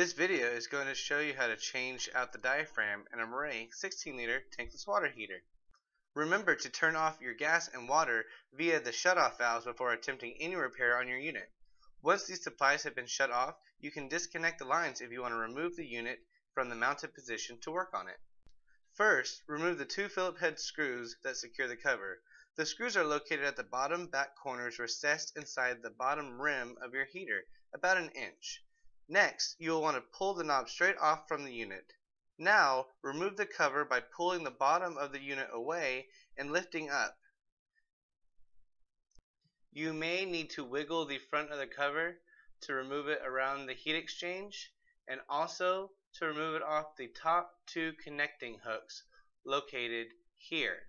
This video is going to show you how to change out the diaphragm in a Marey 16 liter tankless water heater. Remember to turn off your gas and water via the shutoff valves before attempting any repair on your unit. Once these supplies have been shut off, you can disconnect the lines if you want to remove the unit from the mounted position to work on it. First, remove the two Phillip head screws that secure the cover. The screws are located at the bottom back corners recessed inside the bottom rim of your heater, about an inch. Next, you will want to pull the knob straight off from the unit. Now, remove the cover by pulling the bottom of the unit away and lifting up. You may need to wiggle the front of the cover to remove it around the heat exchange and also to remove it off the top two connecting hooks located here.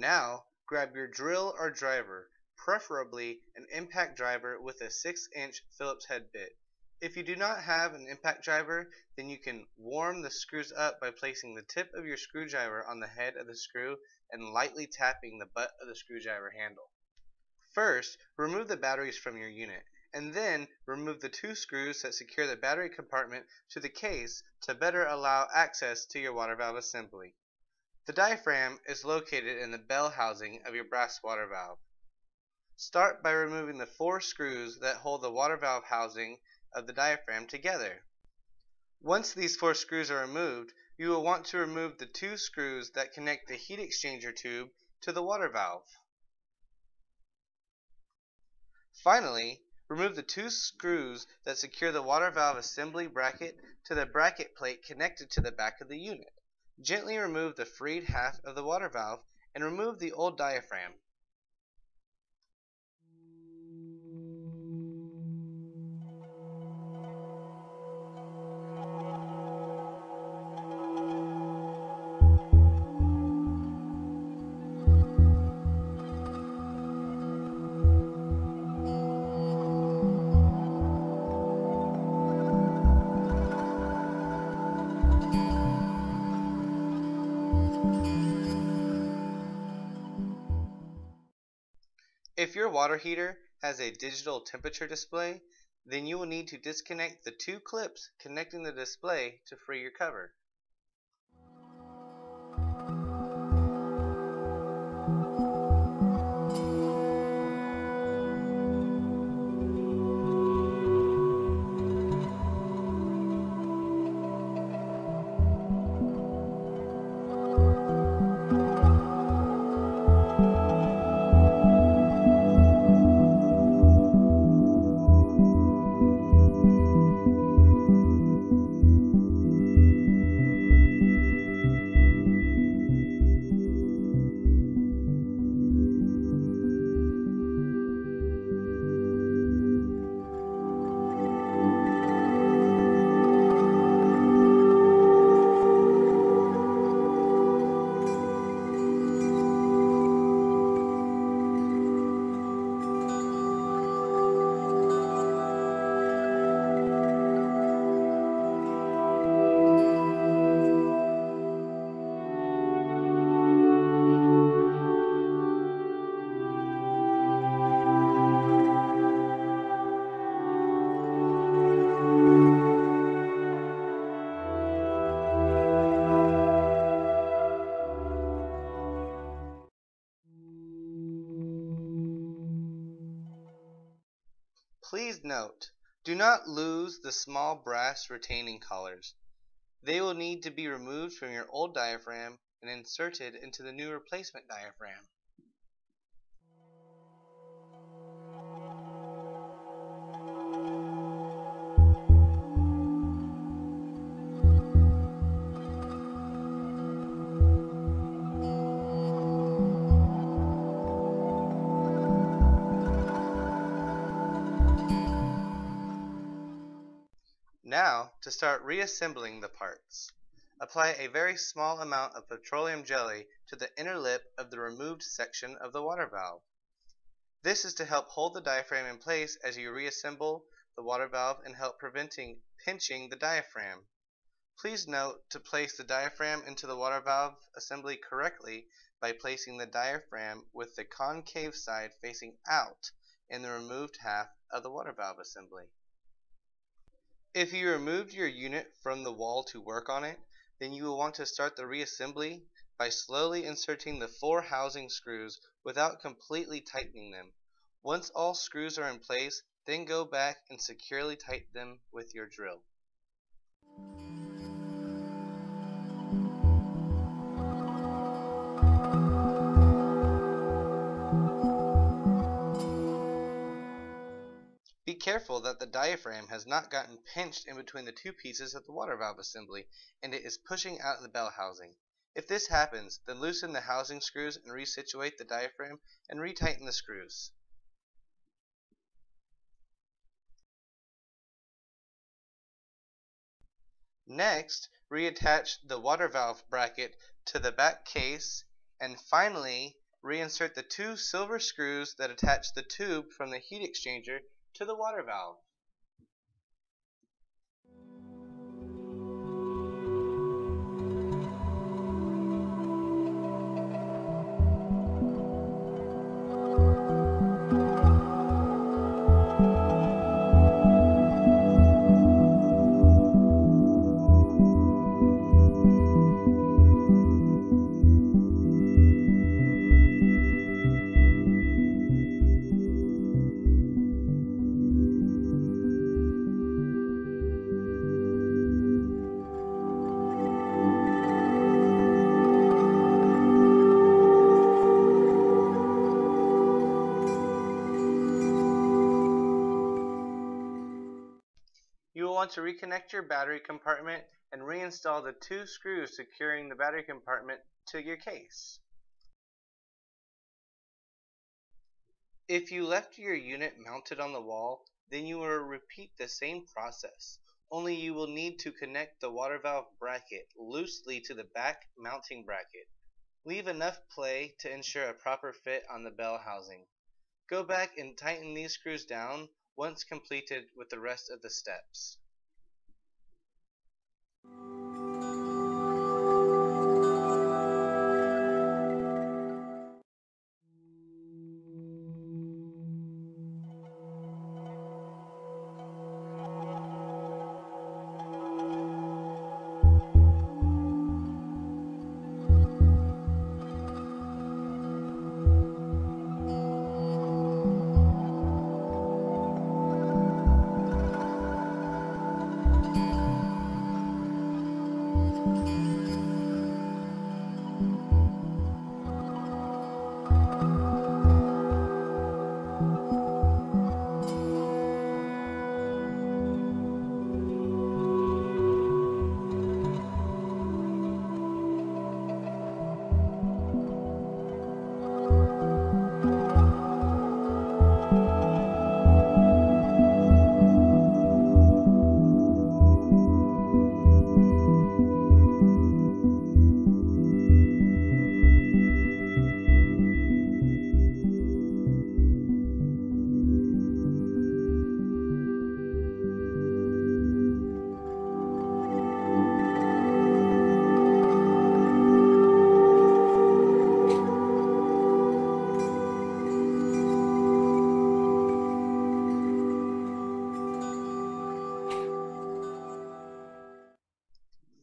Now, grab your drill or driver, preferably an impact driver with a 6 inch Phillips head bit. If you do not have an impact driver, then you can warm the screws up by placing the tip of your screwdriver on the head of the screw and lightly tapping the butt of the screwdriver handle. First, remove the batteries from your unit, and then remove the two screws that secure the battery compartment to the case to better allow access to your water valve assembly. The diaphragm is located in the bell housing of your brass water valve. Start by removing the four screws that hold the water valve housing of the diaphragm together. Once these four screws are removed, you will want to remove the two screws that connect the heat exchanger tube to the water valve. Finally, remove the two screws that secure the water valve assembly bracket to the bracket plate connected to the back of the unit. Gently remove the freed half of the water valve and remove the old diaphragm. Your water heater has a digital temperature display, then you will need to disconnect the two clips connecting the display to free your cover. Please note, do not lose the small brass retaining collars. They will need to be removed from your old diaphragm and inserted into the new replacement diaphragm. To start reassembling the parts. Apply a very small amount of petroleum jelly to the inner lip of the removed section of the water valve. This is to help hold the diaphragm in place as you reassemble the water valve and help preventing pinching the diaphragm. Please note to place the diaphragm into the water valve assembly correctly by placing the diaphragm with the concave side facing out in the removed half of the water valve assembly. If you removed your unit from the wall to work on it, then you will want to start the reassembly by slowly inserting the four housing screws without completely tightening them. Once all screws are in place, then go back and securely tighten them with your drill. Careful that the diaphragm has not gotten pinched in between the two pieces of the water valve assembly and it is pushing out the bell housing. If this happens, then loosen the housing screws and resituate the diaphragm and retighten the screws. Next, reattach the water valve bracket to the back case and finally reinsert the two silver screws that attach the tube from the heat exchanger to the water valve. To reconnect your battery compartment and reinstall the two screws securing the battery compartment to your case. If you left your unit mounted on the wall, then you will repeat the same process, only you will need to connect the water valve bracket loosely to the back mounting bracket. Leave enough play to ensure a proper fit on the bell housing. Go back and tighten these screws down once completed with the rest of the steps.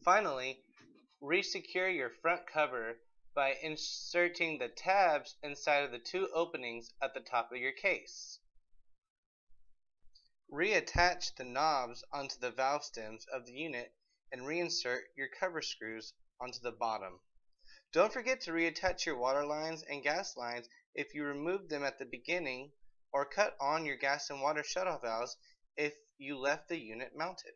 Finally, resecure your front cover by inserting the tabs inside of the two openings at the top of your case. Reattach the knobs onto the valve stems of the unit and reinsert your cover screws onto the bottom. Don't forget to reattach your water lines and gas lines if you removed them at the beginning or cut on your gas and water shutoff valves if you left the unit mounted.